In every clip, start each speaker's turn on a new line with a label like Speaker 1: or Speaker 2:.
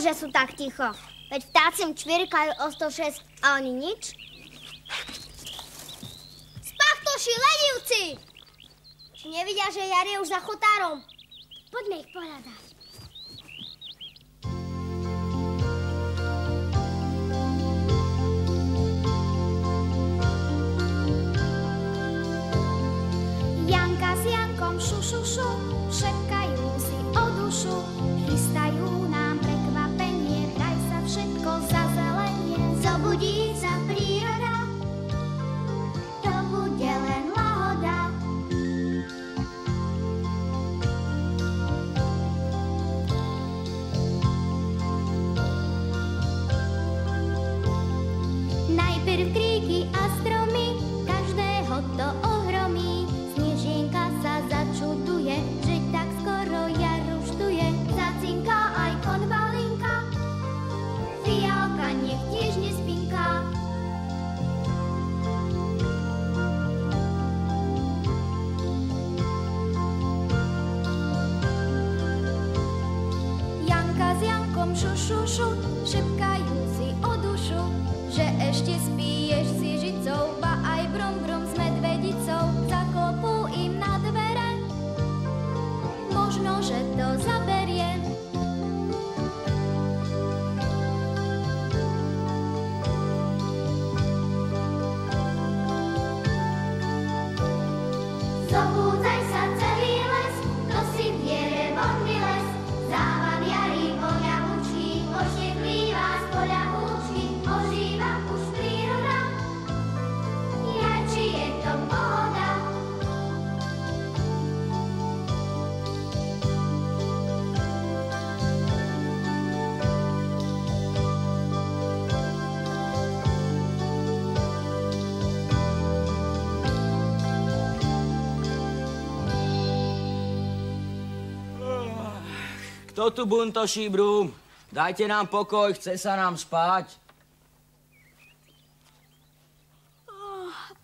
Speaker 1: že sú tak ticho? Veď vtácim čvirkajú o 106 a oni nič? Spachtoši, lenivci! Či nevidia, že jar je už za chotárom? Poďme ich pohľadať.
Speaker 2: Kto tu buntoší, Brúm? Dajte nám pokoj, chce sa nám spať.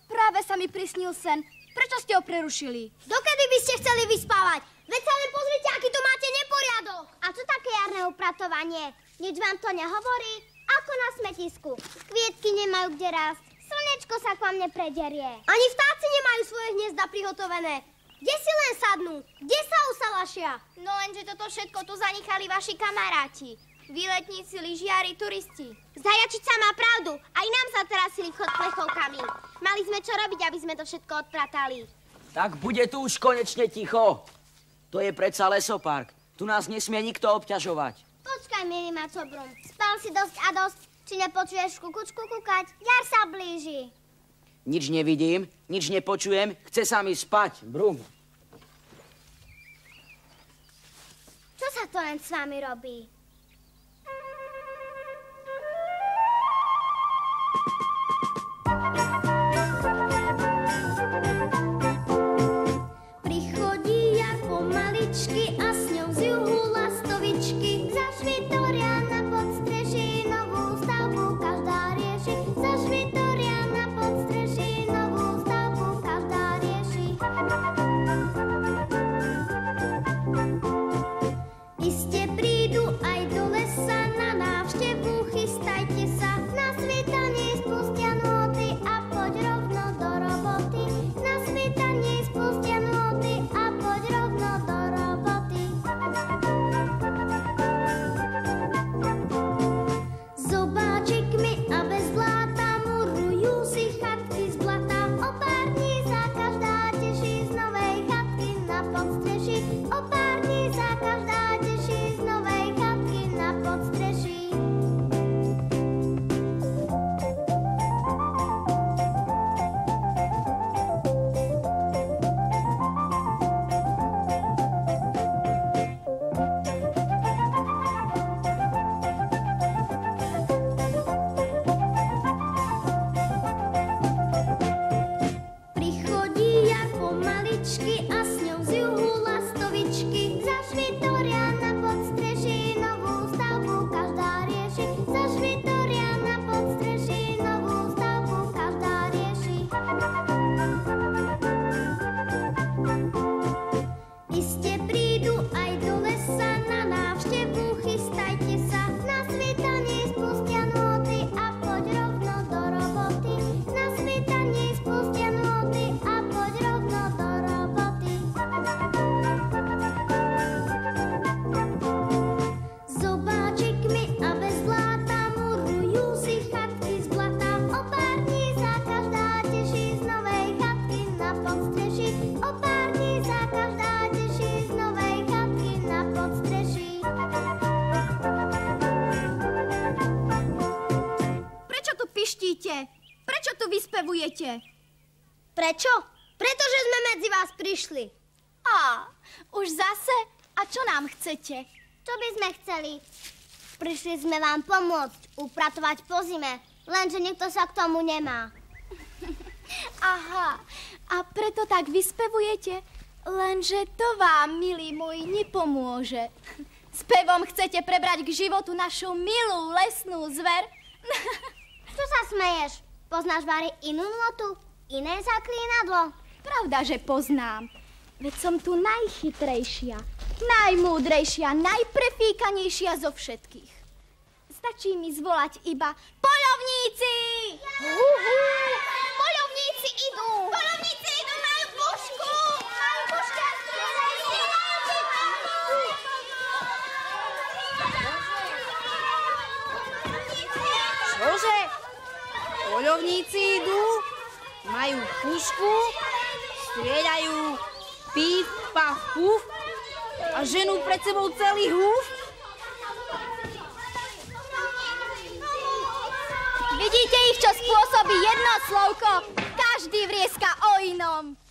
Speaker 3: Práve sa mi prisnil sen. Prečo ste ho prerušili?
Speaker 1: Dokedy by ste chceli vyspávať? Veď sa len pozrite, aký tu máte neporiadok. A čo také jarné upratovanie? Nič vám to nehovorí? Ako na smetisku. Kvietky nemajú kde rásť. Slnečko sa k vám neprederie. Ani vtáci nemajú svoje hniezda prihotovené. Kde si len sadnú? Kde sa usalašia? No lenže toto všetko tu zanechali vaši kamaráti. Výletníci, lyžiari, turisti. Zajačica má pravdu. Aj nám sa trasili chod plechovkami. Mali sme čo robiť, aby sme to všetko odpratali.
Speaker 2: Tak bude tu už konečne ticho. To je predsa lesopark. Tu nás nesmie nikto obťažovať.
Speaker 1: Počkaj, milý Macobrum. Spal si dosť a dosť. Či nepočuješ kukučku kukať? Jar sa blíži.
Speaker 2: Nič nevidím, nič nepočujem, chce sa mi spať. Brum.
Speaker 1: Čo sa to len s vami robí?
Speaker 3: Vyspevujete?
Speaker 1: Prečo? Pretože sme medzi vás prišli.
Speaker 3: Á, už zase? A čo nám chcete?
Speaker 1: Čo by sme chceli? Prišli sme vám pomôcť upratovať po zime, lenže nikto sa k tomu nemá.
Speaker 3: Aha, a preto tak vyspevujete? Lenže to vám, milý môj, nepomôže. Spevom chcete prebrať k životu našu milú lesnú zver?
Speaker 1: Čo sa smeješ? Poznáš, Vary, inú notu? Iné zaklínadlo?
Speaker 3: Pravda, že poznám. Veď som tu najchytrejšia, najmúdrejšia, najprefíkanejšia zo všetkých. Stačí mi zvolať iba Poľovníci!
Speaker 1: Uhu, poľovníci idú! Poľovníci idú, majú pušku! Majú pušťarky!
Speaker 4: Čože? Poľovníci idú, majú pušku, strieľajú píf, paf, puf a ženú pred sebou celý húf?
Speaker 3: Vidíte ich, čo spôsobí jedno slovko? Každý vrieska o inom.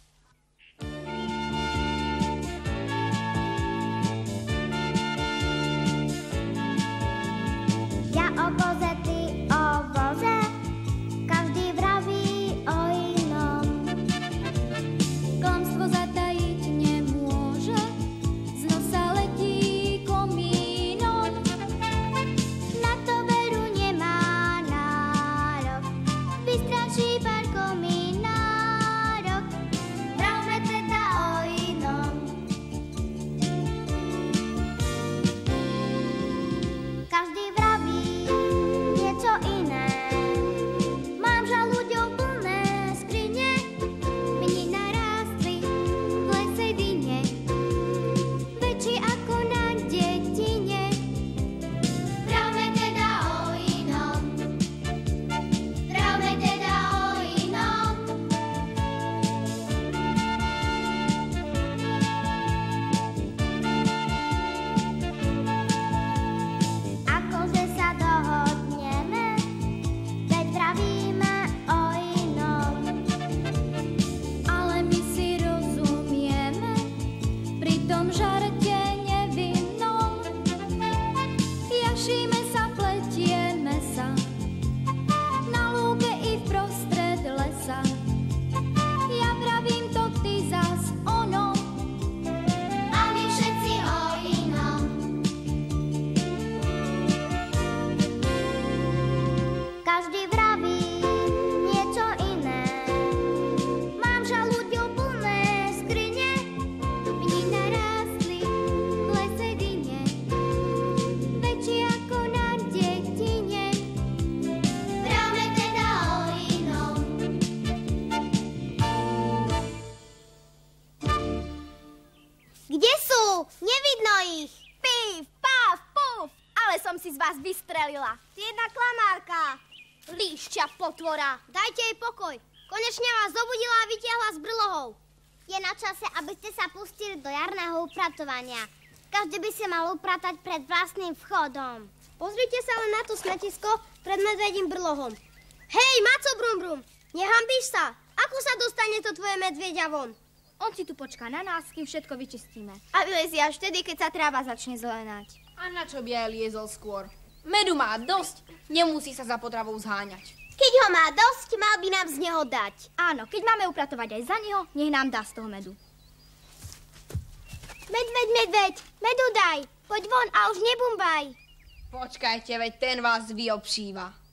Speaker 1: Upratovania. Každý by si mal upratať pred vlastným vchodom. Pozrite sa len na to smetisko pred medvedím brlohom. Hej, Maco Brum Brum, nehambíš sa? Ako sa dostane to tvoje medveďa von?
Speaker 3: On si tu počká na nás, kým všetko vyčistíme.
Speaker 1: A vylezie až vtedy, keď sa tráva začne zelenať.
Speaker 4: A na čo by aj liezol skôr? Medu má dosť, nemusí sa za potravou zháňať.
Speaker 1: Keď ho má dosť, mal by nám z neho dať.
Speaker 3: Áno, keď máme upratovať aj za neho, nech nám dá z toho medu.
Speaker 1: Medveď, medveď, medu daj. Poď von a už nebumbaj.
Speaker 4: Počkajte, veď ten vás vyobšíva.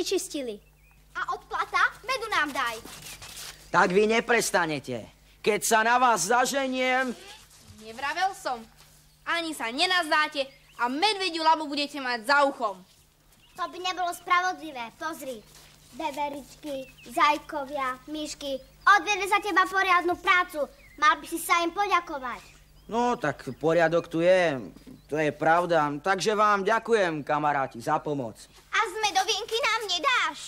Speaker 1: Vyčistili.
Speaker 3: A od plata medu nám daj.
Speaker 2: Tak vy neprestanete. Keď sa na vás zaženiem,
Speaker 4: Nevravel som. Ani sa nenazdáte a medvediu labu budete mať za uchom.
Speaker 1: To by nebolo spravodlivé. Pozri. Beberičky, zajkovia, myšky. Odvedli za teba poriadnu prácu. Mal by si sa im poďakovať.
Speaker 2: no tak poriadok tu je. To je pravda. Takže vám ďakujem, kamaráti, za pomoc.
Speaker 3: A z medovinky nám nedáš.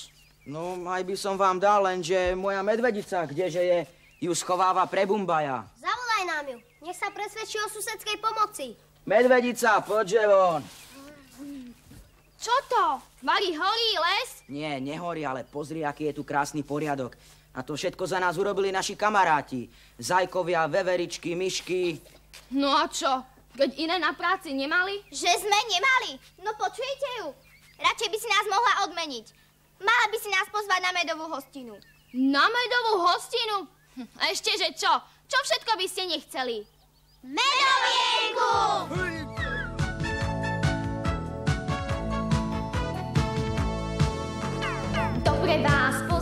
Speaker 2: No, aj by som vám dal, lenže moja medvedica, kdeže je, ju schováva pre Bumbaja.
Speaker 1: Zavolaj nám ju. Nech sa presvedčí o susedskej pomoci.
Speaker 2: Medvedica, poďže von.
Speaker 3: Čo to? Malý holý les?
Speaker 2: Nie, nehorí, ale pozri, aký je tu krásny poriadok. A to všetko za nás urobili naši kamaráti. Zajkovia, veveričky, myšky.
Speaker 4: No a čo? Keď iné na práci nemali?
Speaker 3: Že sme nemali. No počujete ju? Radšej by si nás mohla odmeniť. Mala by si nás pozvať na medovú hostinu.
Speaker 4: Na medovú hostinu? Hm, A ešte, že čo? Čo všetko by ste nechceli?
Speaker 3: Medovienku! Dobre vás poznám,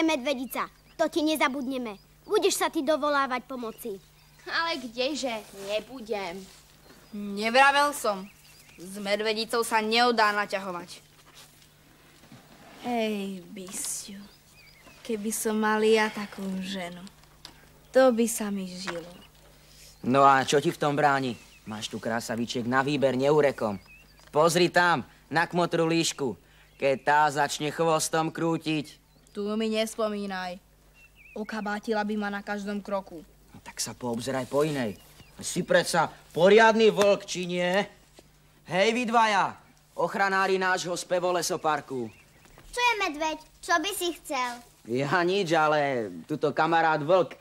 Speaker 1: Počkaj, medvedica. To ti nezabudneme. Budeš sa ty dovolávať pomoci.
Speaker 4: Ale kdeže? Nebudem. Nevravel som. S medvedicou sa neodá naťahovať.
Speaker 5: Hej, Bysťu, keby som mal ja takú ženu, to by sa mi žilo.
Speaker 2: No a čo ti v tom bráni? Máš tu krásavičiek na výber neurekom. Pozri tam, na kmotru líšku. Keď tá začne chvostom krútiť,
Speaker 5: Tu mi nespomínaj. Okabátila by ma na každom kroku.
Speaker 2: no tak sa poobzeraj po inej. Si predsa poriadny vlk, či nie? Hej, vy dvaja, ochranári nášho spevo lesoparku.
Speaker 1: Čo je medveď? Čo by si chcel?
Speaker 2: Ja nič, ale tuto kamarát vlk.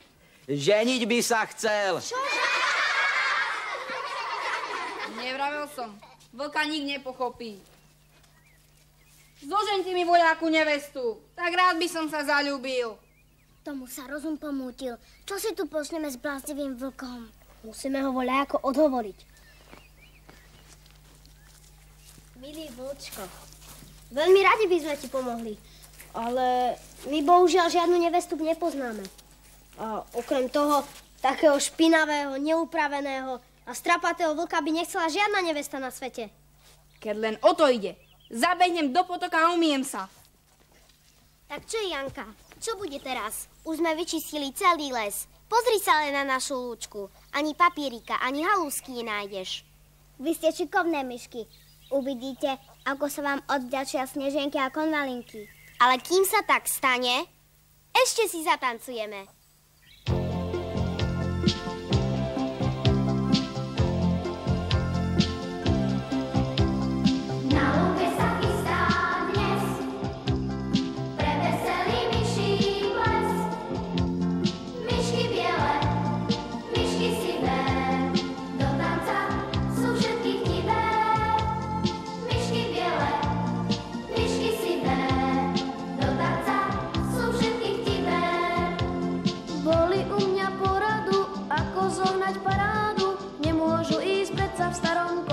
Speaker 2: Ženiť by sa chcel.
Speaker 4: nevravel som. Vlka nik nepochopí. Zložente mi voľakú nevestu. Tak rád by som sa zalúbil.
Speaker 1: Tomu sa rozum pomútil. Čo si tu počneme s bláznivým vlkom? Musíme ho voľako odhovoriť. Milý vlčko, veľmi radi by sme ti pomohli, ale my bohužiaľ žiadnu nevestu nepoznáme. A okrem toho, takého špinavého, neupraveného a strapatého vlka by nechcela žiadna nevesta na svete.
Speaker 4: Keď len o to ide. Zabehnem do potoka a umiem sa.
Speaker 1: Tak čo, Janka, čo bude teraz? Už sme vyčistili celý les. Pozri sa len na našu lúčku. Ani papírika, ani halúsky nenájdeš. Vy ste šikovné myšky. Uvidíte, ako sa vám odďačia sneženky a konvalinky. Ale kým sa tak stane, ešte si zatancujeme.
Speaker 6: Ísť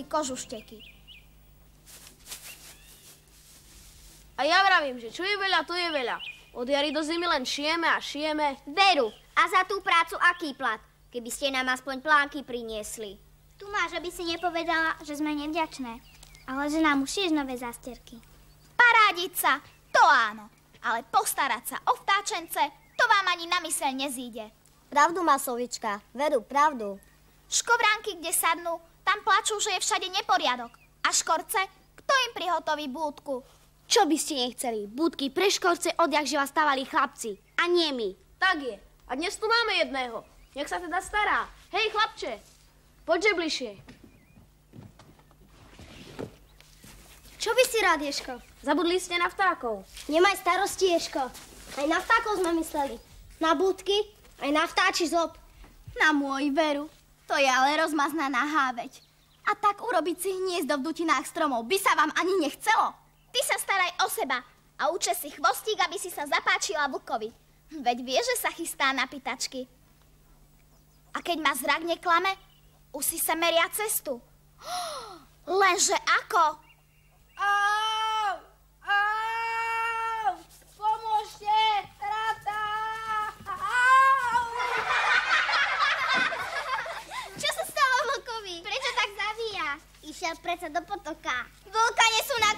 Speaker 6: si
Speaker 7: kožušteky.
Speaker 8: A
Speaker 3: ja vravím, že čo je veľa, to je veľa. Od jary do zimy len šijeme a šijeme.
Speaker 1: Veru, a za tú prácu aký plat? Keby ste nám aspoň plánky priniesli.
Speaker 8: Tu máš, aby si nepovedala, že sme nevďačné, ale že nám ušiješ nové zásterky. Parádiť sa, to áno, ale postarať sa o vtáčence, to vám ani na myseľ nezíde.
Speaker 1: Pravdu má sovička, veru, pravdu.
Speaker 8: Škovránky, kde sadnú, tam plačú, že je všade neporiadok. A škorce, kto im prihotoví búdku?
Speaker 3: Čo by ste nechceli? Budky pre škorce odjak živa stavali chlapci. A nie my. Tak je. A dnes tu máme jedného. Nech sa teda stará. Hej, chlapče, poďže bližšie.
Speaker 1: Čo by si rád, Ješko?
Speaker 3: Zabudli ste na vtákov.
Speaker 1: Nemaj starosti, Ješko. Aj na vtákov sme mysleli. Na budky, aj na vtáči zob.
Speaker 8: Na môj veru, to je ale rozmaznaná háveť. A tak urobiť si hniezdo v dutinách stromov by sa vám ani nechcelo. Ty sa staraj o seba a uče si chvostík, aby si sa zapáčila vlkovi. Veď vie, že sa chystá na pitačky. A keď ma zrak neklame, už si sa meria cestu. Lenže ako?
Speaker 4: Au! Au! Pomôžte! Rata! Au!
Speaker 1: Čo sa stalo vlkovi? Prečo tak zavíja? Išiel predsa do potoka. Vlka nesú na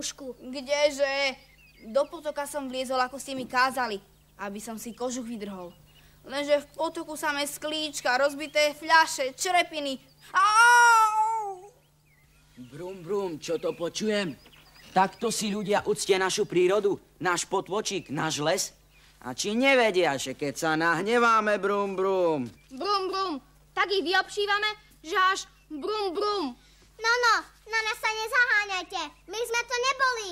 Speaker 1: mušku.
Speaker 4: Kdeže? Do potoka som vliezol, ako ste mi kázali, aby som si kožuch vydrhol. Lenže v potoku samé sklíčka, rozbité fľaše, črepiny. Au!
Speaker 2: Brum, brum, čo to počujem? Takto si ľudia uctia našu prírodu, náš potvočík, náš les. A či nevedia, že keď sa nahneváme, brum, brum.
Speaker 6: Brum, brum. Tak ich vyobšívame, že až brum, brum.
Speaker 1: No, no, na nás sa nezaháňajte. My sme to neboli.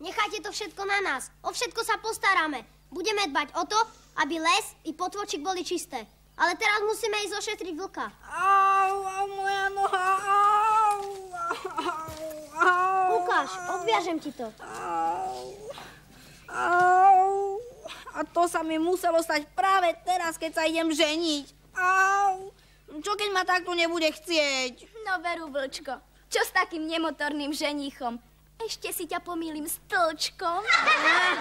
Speaker 1: Nechajte to všetko na nás. O všetko sa postaráme. Budeme dbať o to, aby les i potvočík boli čisté. Ale teraz musíme ísť ošetriť vlka.
Speaker 4: Au, au, moja noha, au, au, au.
Speaker 1: Ukáž, obviažem ti to.
Speaker 4: Au, au. A to sa mi muselo stať práve teraz, keď sa idem ženiť. Au. Čo keď ma takto nebude chcieť?
Speaker 3: No veru, vlčko, čo s takým nemotorným ženichom? Ešte si ťa pomýlim s tlčkom.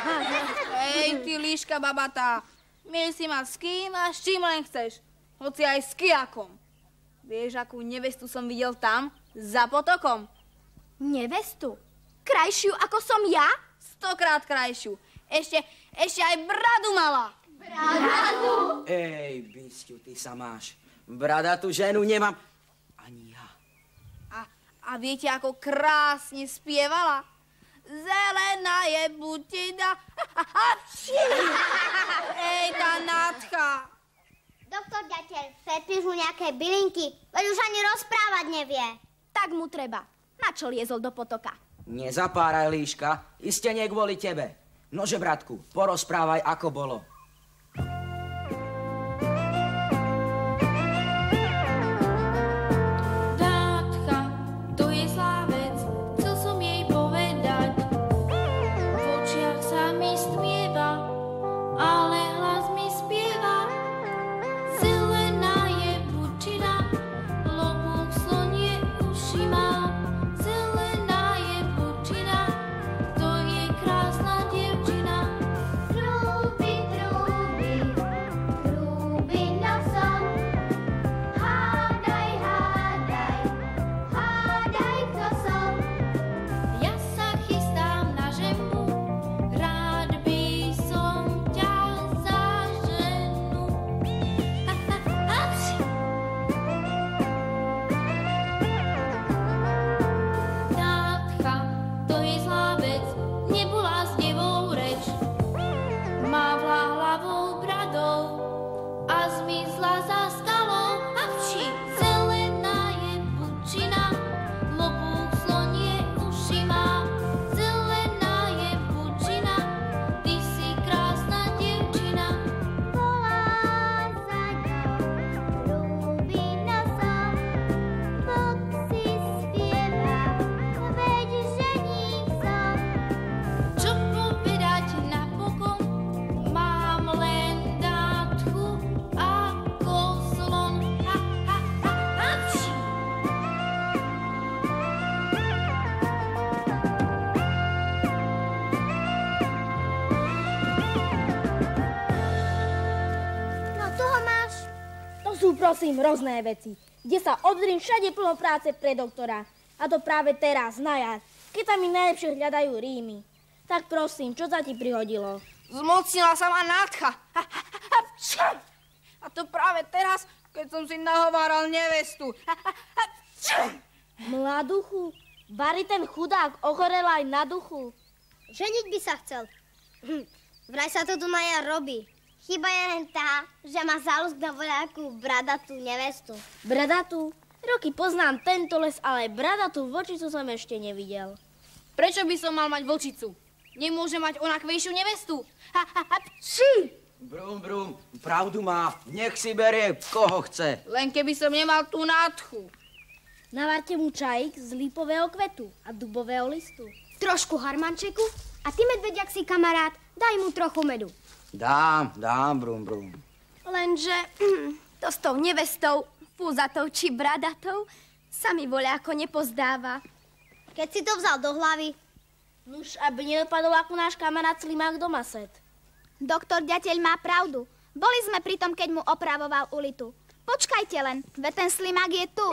Speaker 4: Hej, ty líška babatá. Miej si ma s kým a s čím len chceš. Hoci aj s kiakom. Vieš, akú nevestu som videl tam, za potokom?
Speaker 3: Nevestu? Krajšiu ako som ja?
Speaker 4: Stokrát krajšiu. Ešte, ešte aj bradu mala.
Speaker 2: Ej, Bisťu, ty sa máš. Bradatú ženu nemám.
Speaker 4: A viete, ako krásne spievala? Zelená je butina. Ej, tá nádcha.
Speaker 1: Doktor ďateľ, predpíš mu nejaké bylinky, veď už ani rozprávať nevie.
Speaker 3: Tak mu treba. Na čo liezol do potoka?
Speaker 2: Nezapáraj, líška. Iste nie kvôli tebe. Nože, bratku, porozprávaj, ako bolo.
Speaker 6: Prosím rôzne veci, kde sa obzrím všade plno práce pre doktora. A to práve teraz, na jar, keď sa mi najlepšie hľadajú rímy. Tak prosím, čo sa ti prihodilo?
Speaker 4: Zmocnila sa ma nádcha. Ha, ha, ha, hapči. A to práve teraz, keď som si nahováral nevestu.
Speaker 6: Mladuchu, Bari ten chudák ochorel aj na duchu.
Speaker 1: Ženiť by sa chcel. Hm, vraj sa to tu na jar robí. Chyba je len tá, že má záľusk na voľakú bradatú nevestu.
Speaker 6: Bradatú? Roky poznám tento les, ale bradatú vočicu som ešte nevidel.
Speaker 4: Prečo by som mal mať vlčicu? Nemôže mať ona kvejšiu nevestu. Ha, ha, hapči.
Speaker 2: Brum, brum, pravdu má. Nech si berie, koho chce.
Speaker 4: Len keby som nemal tú nádchu.
Speaker 6: Navarte mu čajík z lípového kvetu a dubového listu.
Speaker 1: Trošku harmančeku a ty, medvediak, si kamarát, daj mu trochu medu.
Speaker 2: Dám, dám, brum, brum.
Speaker 3: Lenže hm, to s tou nevestou, fúzatou či bradatou, sa mi voľako nepozdáva.
Speaker 1: Keď si to vzal do hlavy?
Speaker 6: Nuž, aby nedopadol ako náš kamarát Slimák Domaset.
Speaker 3: Doktor Ďateľ má pravdu. Boli sme pri tom, keď mu opravoval ulitu.
Speaker 6: Počkajte len, veď ten Slimák je tu.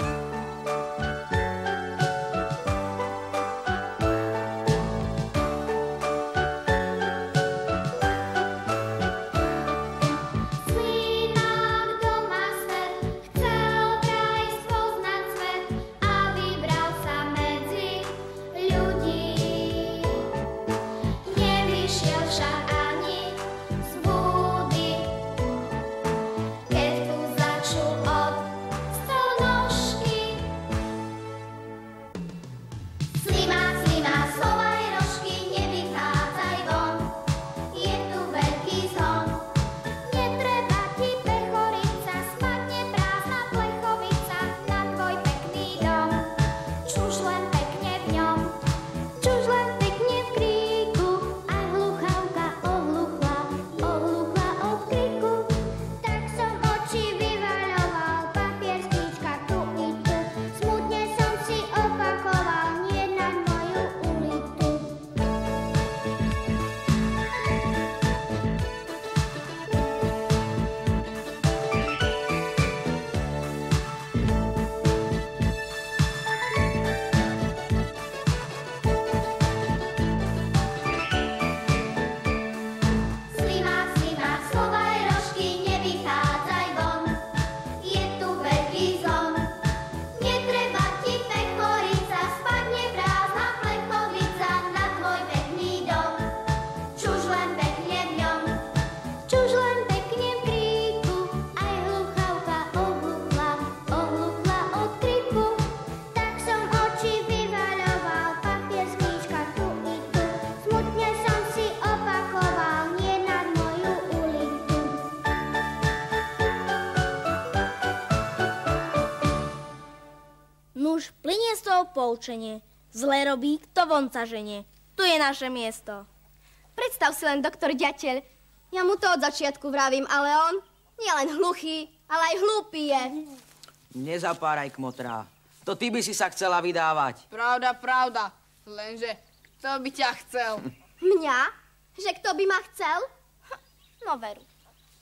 Speaker 5: spolčenie. Zlé robí, kto vonca ženie. Tu je naše miesto.
Speaker 6: Predstav si len, doktor Ďateľ. Ja mu to od začiatku vravím, ale on nie len hluchý, ale aj hlúpy je.
Speaker 2: Nezapáraj, kmotrá. To ty by si sa chcela vydávať.
Speaker 4: Pravda, pravda. Lenže, kto by ťa chcel?
Speaker 6: Mňa? Že kto by ma chcel? No veru.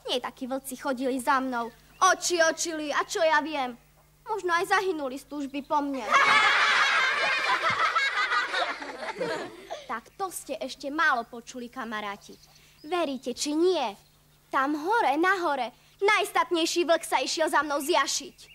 Speaker 6: Nie takí vlci chodili za mnou. Oči očili a čo ja viem. Možno aj zahynuli z túžby po mne tak to ste ešte málo počuli, kamaráti. Veríte či nie? Tam hore, nahore, najstatnejší vlk sa išiel za mnou zjašiť.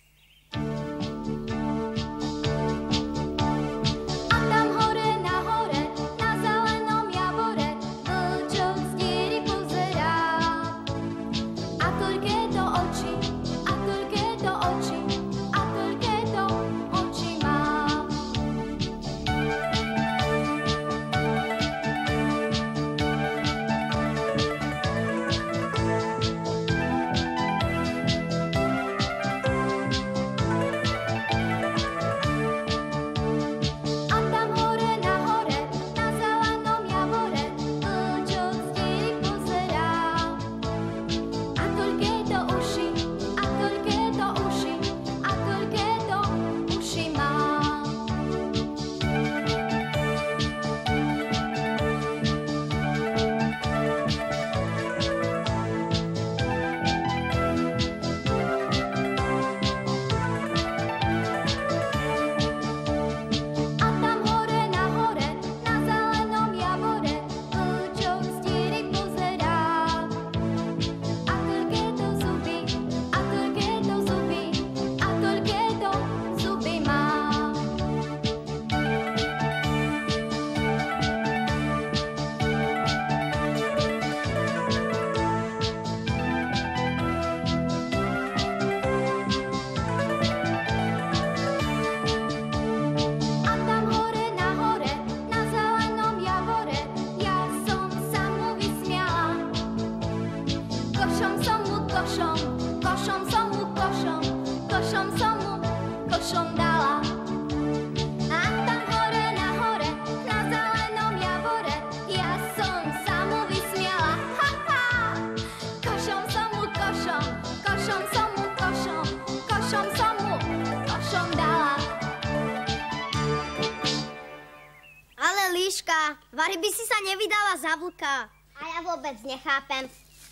Speaker 1: ryby si sa nevydala za vlka. A ja vôbec nechápem.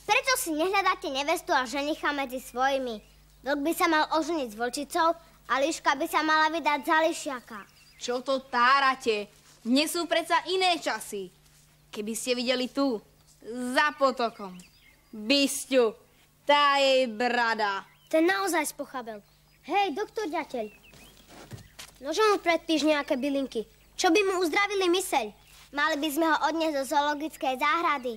Speaker 1: Prečo si nehľadáte nevestu a ženicha medzi svojimi? Vlk by sa mal oženiť s vlčicou a liška by sa mala vydať za lišiaka.
Speaker 9: Čo to tárate? Dnes sú predsa iné časy. Keby ste videli tu, za potokom. Bysťu, tá jej brada.
Speaker 1: Ten naozaj spochabel. Hej, doktor ďateľ. Nože mu predpíš nejaké bylinky, čo by mu uzdravili myseľ. Mali by sme ho odniesť do zoologickej záhrady.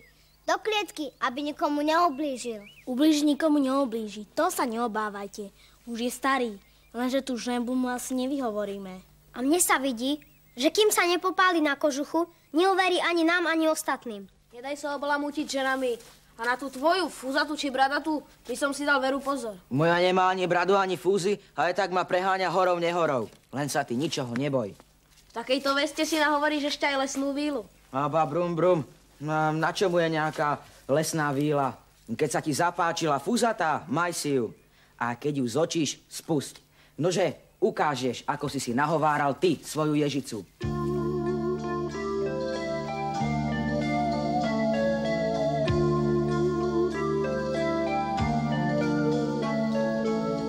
Speaker 1: Do klietky, aby nikomu neoblížil.
Speaker 6: Ublíži nikomu neoblíži, to sa neobávajte. Už je starý, lenže tú žembu mu asi nevyhovoríme.
Speaker 1: A mne sa vidí, že kým sa nepopáli na kožuchu, neuverí ani nám, ani ostatným.
Speaker 6: Nedaj sa obalamútiť ženami. A na tú tvoju fúzatu či bradatu by som si dal veru pozor.
Speaker 2: Moja nemá ani bradu, ani fúzy, ale tak ma preháňa horov nehorov. Len sa ty ničoho neboj.
Speaker 6: V takejto veste si nahovoríš ešte aj lesnú vílu.
Speaker 2: Aba, brum, brum. No, na čo mu je nejaká lesná víla? Keď sa ti zapáčila fúzatá, maj si ju. A keď ju zočíš, spusť. Nože, ukážeš, ako si si nahováral ty svoju ježicu.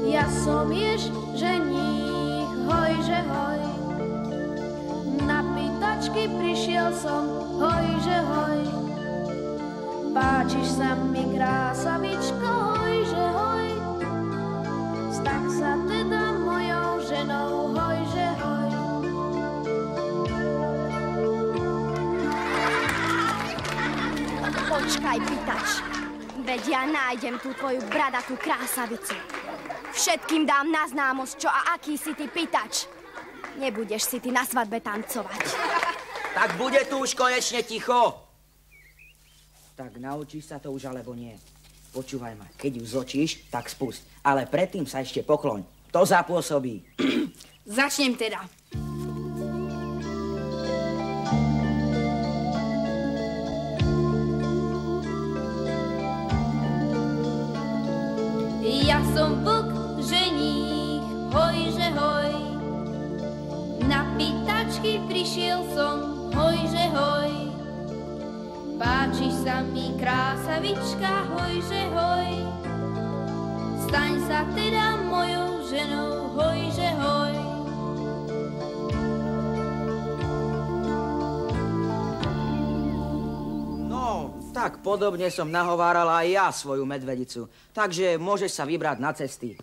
Speaker 6: Ja som jež ženích, hoj, že hoj. Pýtačky prišiel som, hoj, že hoj. Páčiš sa mi, krásavičko, hoj, že hoj. Tak sa teda mojou ženou, hoj, že hoj.
Speaker 3: Počkaj, pýtač. Veď ja nájdem tú tvoju bradatú krásavicu. Všetkým dám na známosť, čo a aký si ty pýtač. Nebudeš si ty na svadbe tancovať.
Speaker 2: Tak bude tu už konečne ticho. Tak naučíš sa to už, alebo nie. Počúvaj ma, keď ju zočíš, tak spust. Ale predtým sa ešte pokloň. To zapôsobí.
Speaker 9: Začnem teda.
Speaker 4: Ja som vlk, ženích, hoj, že hoj. Na pýtačky prišiel som, hoj, že hoj. Páčiš sa mi, krásavička, hoj, že hoj. Staň sa teda mojou ženou, hoj, že hoj.
Speaker 2: No, tak podobne som nahováral aj ja svoju medvedicu. Takže môžeš sa vybrať na cesty.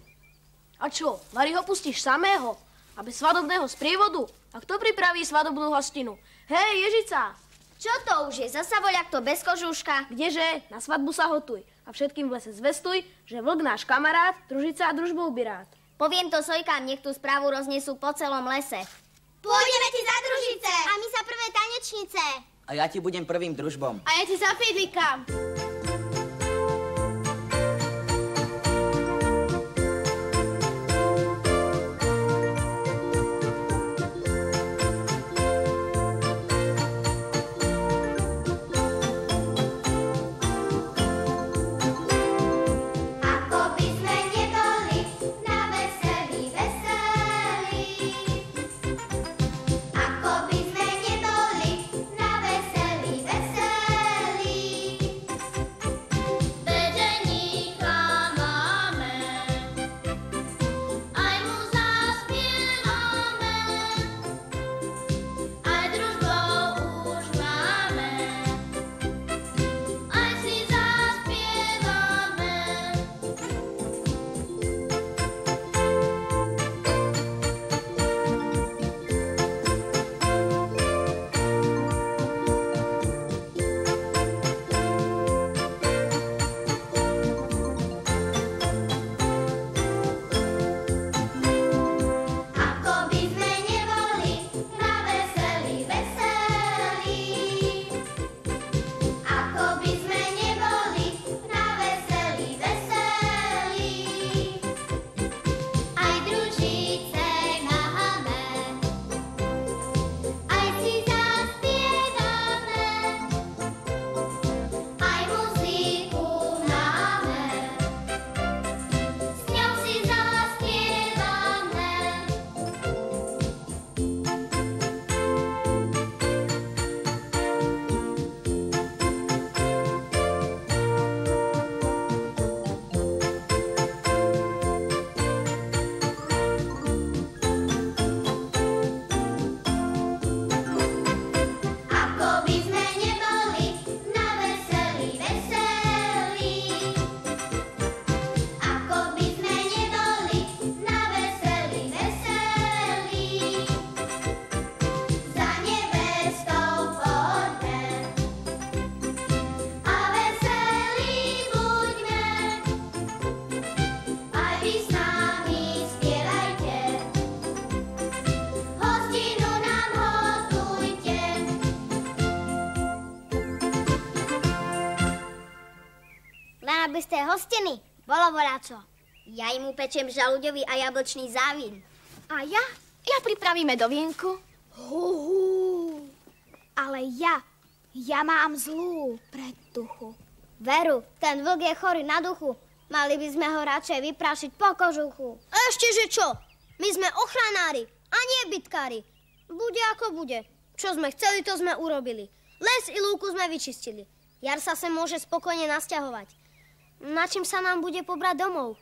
Speaker 6: A čo, Mari ho pustíš samého? A bez svadobného sprievodu? A kto pripraví svadobnú hostinu? Hej, Ježica!
Speaker 1: Čo to už je? Zasa voľak to bez kožúška?
Speaker 6: Kdeže? Na svadbu sa hotuj. A všetkým v lese zvestuj, že vlk náš kamarát, družica a družbou by rád.
Speaker 1: Poviem to sojkám, nech tú správu roznesú po celom lese. Pôjdeme ti za družice! A my za prvé tanečnice.
Speaker 2: A ja ti budem prvým družbom.
Speaker 6: A ja ti zapídlikám.
Speaker 10: Ako
Speaker 1: Vianočné hostiny. Bolo voľačo. Ja im upečiem žalúďový a jablčný závín.
Speaker 8: A ja? Ja pripravíme do vienku. Huhu. Ale ja, ja mám zlú predtuchu.
Speaker 1: Veru, ten vlk je chorý na duchu. Mali by sme ho radšej vyprašiť po kožuchu. Ešte že čo? My sme ochranári a nie bitkári. Bude ako bude. Čo sme chceli, to sme urobili. Les i lúku sme vyčistili. Jar sa sem môže spokojne nasťahovať. Na čím sa nám bude pobrať domov?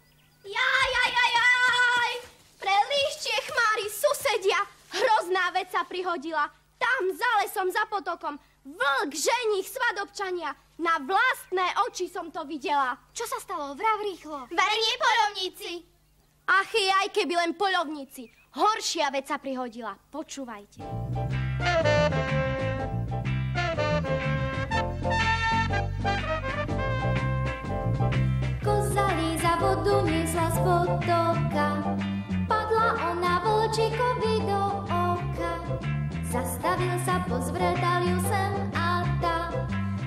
Speaker 3: Jaj, jaj, jaj, jaj! Pre líštie chmári susedia hrozná vec sa prihodila. Tam za lesom, za potokom. Vlk, ženich, svadobčania. Na vlastné oči som to videla.
Speaker 8: Čo sa stalo? Vrav rýchlo.
Speaker 3: Verejne polovníci. Ach, aj keby len polovníci. Horšia vec sa prihodila. Počúvajte.
Speaker 6: Pozvrtal ju sem a tá,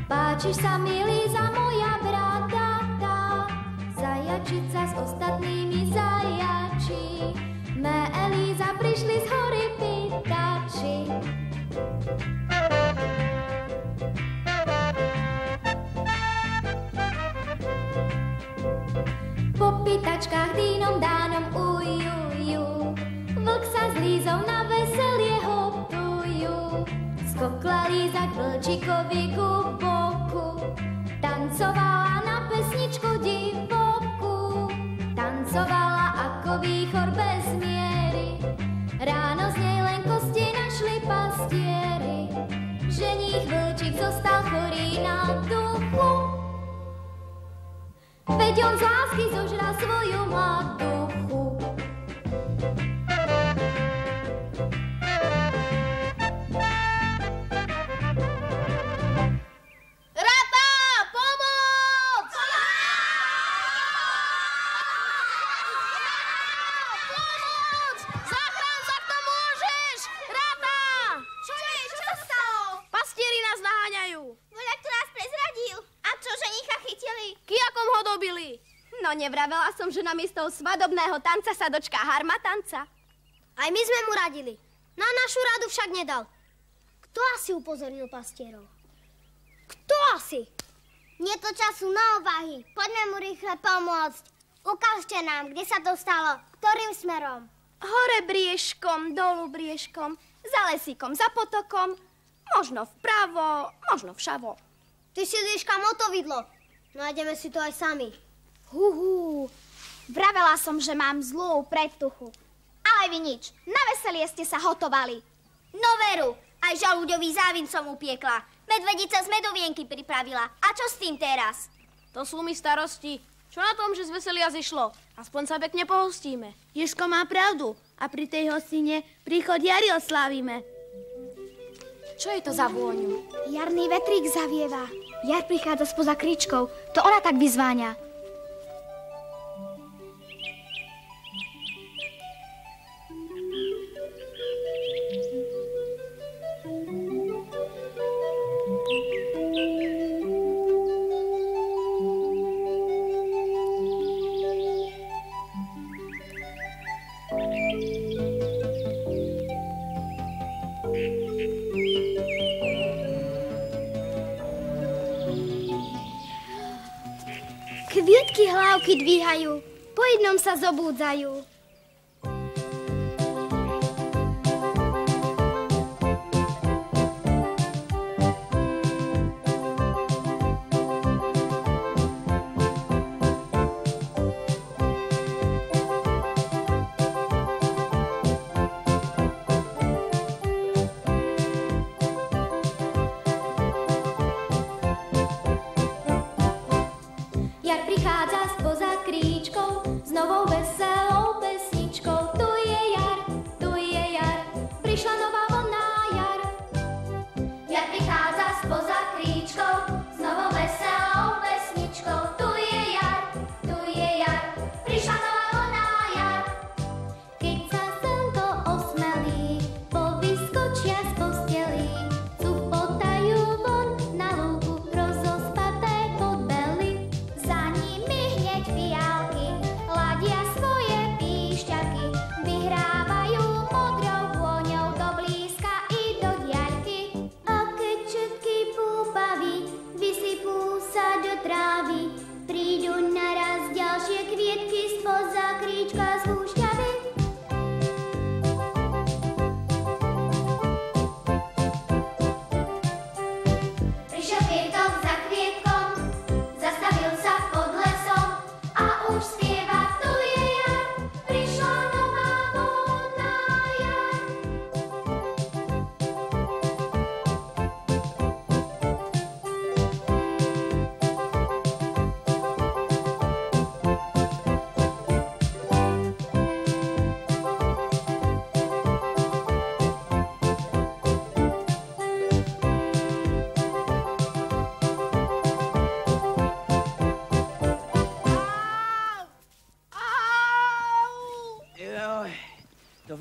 Speaker 6: páčiš sa mi Líza moja bratata. Zajačica s ostatnými zajači, me Elíza prišli z hory pýtači. Po pýtačkách dýnom dánom ujujú, vlk sa s Lízou na hotujú. Skokla Líza k vlčíkovi ku boku, tancovala na pesničku divoku. Tancovala ako výchor bez miery, ráno z nej len kosti našli pastieri. Ženích vlčík zostal chorý na duchu, Veď on z lásky zožral svoju mladuchu.
Speaker 3: Namiesto svadobného tanca sa dočká harma tanca.
Speaker 1: Aj my sme mu radili. Na našu radu však nedal. Kto asi upozornil pastierov? Kto asi? Nie to času na ovahy. Poďme mu rýchle pomôcť. Ukážte nám, kde sa to stalo, ktorým smerom.
Speaker 3: Hore briežkom, dolu briežkom, za lesíkom, za potokom, možno vpravo, možno všavo.
Speaker 1: Ty si líška motovidlo. Nájdeme si to aj sami.
Speaker 8: Huhu. Vravela som, že mám zlú predtuchu. Ale vy nič. Na veselie ste sa hotovali.
Speaker 1: No veru, aj žalúďový závin som upiekla. Medvedica z medovienky pripravila. A čo s tým teraz?
Speaker 3: To sú mi starosti. Čo na tom, že z veselia zišlo? Aspoň sa pekne pohostíme.
Speaker 11: Ježko má pravdu. A pri tej hostine príchod jary oslávime.
Speaker 3: Čo je to za vôňu?
Speaker 8: Jarný vetrík zavieva. Jar prichádza spoza kríčkov. To ona tak vyzváňa. Jednom sa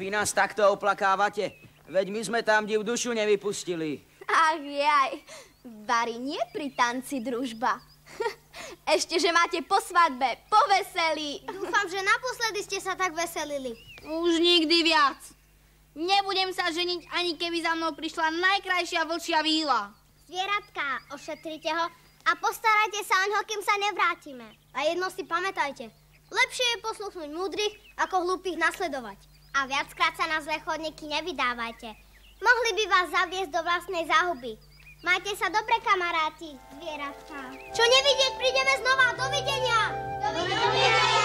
Speaker 2: vy nás takto oplakávate? Veď my sme tam div dušu nevypustili.
Speaker 5: Ach jaj, Bari nie pri tanci družba. Ešte, že máte po svadbe, po veselí.
Speaker 1: Dúfam, že naposledy ste sa tak veselili.
Speaker 4: Už nikdy viac. Nebudem sa ženiť, ani keby za mnou prišla najkrajšia vlčia víla.
Speaker 1: Zvieratka, ošetrite ho a postarajte sa o ňo, kým sa nevrátime. A jedno si pamätajte. Lepšie je posluchnúť múdrych, ako hlúpych nasledovať. A viackrát sa na zlé chodníky nevydávajte. Mohli by vás zaviesť do vlastnej záhuby. Majte sa dobre, kamaráti, zvieratka. Čo nevidieť, prídeme znova. Dovidenia! Dovidenia!